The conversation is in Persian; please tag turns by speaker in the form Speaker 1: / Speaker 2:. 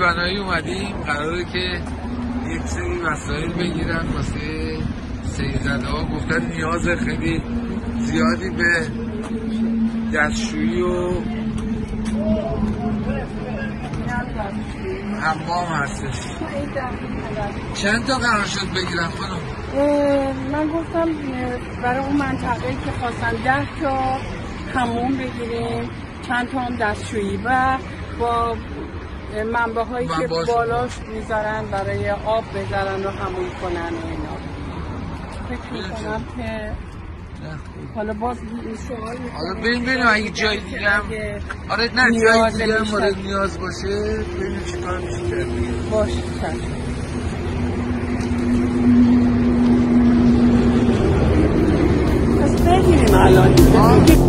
Speaker 1: بنایی اومدیم. قراره که یک سری وسایل بگیرن واسه سیزده ها گفتن نیاز خیلی زیادی به دستشویی و حمام هستش. چند تا قرار شد بگیرن خانم؟
Speaker 2: من گفتم برای اون منطقه که خواستن ده تا همون بگیریم چند تا هم دستشویی و با منبه هایی که بالاش می‌ذارن برای آب بذارن رو همون کنن و اینا. فکر می‌کنم که حالا باز
Speaker 1: حالا بریم بریم اگه جای دیگه هم آره نه جای دیگه مورد نیاز باشه بریم چیکار میشه. کرد
Speaker 2: باشه پس بگیریم الان.